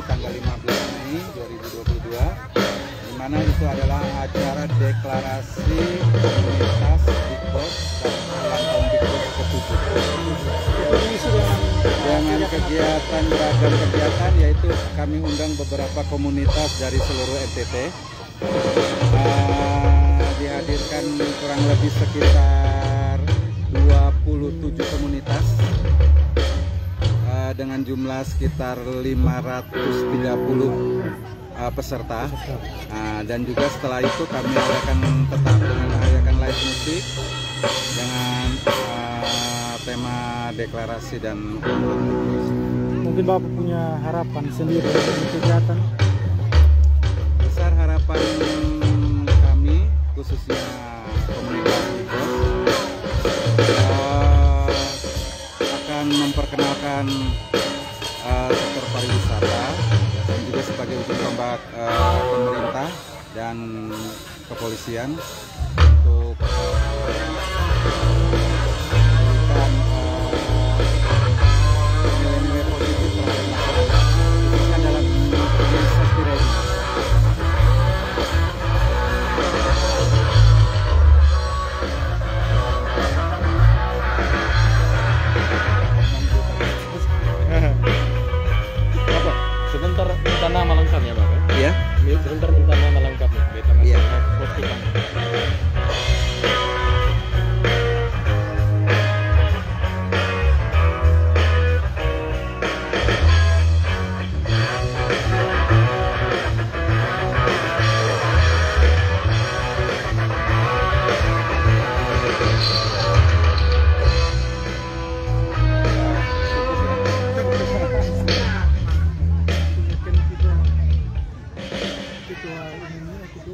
di tanggal 15 Mei 2022 di mana itu adalah acara deklarasi komunitas Big dan ulang tahun Big Boss ke-7 dengan kegiatan beragam kegiatan yaitu kami undang beberapa komunitas dari seluruh NTT uh, dihadirkan kurang lebih sekitar 27 komunitas dengan jumlah sekitar 530 uh, peserta uh, dan juga setelah itu kami akan tetap merayakan live musik dengan uh, tema deklarasi dan Mungkin Bapak punya harapan sendiri dari kegiatan. besar harapan kami khususnya komunitas uh, akan memperkenalkan uh, sektor pariwisata dan juga sebagai ujung tombak uh, pemerintah dan kepolisian untuk uh, Sebentar minta nama lengkapnya. Beta masih Iya. mau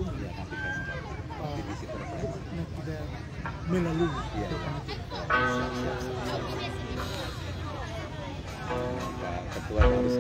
umumnya ketua umum ya uh, tidak melalui panitia. Pak Ketua harus.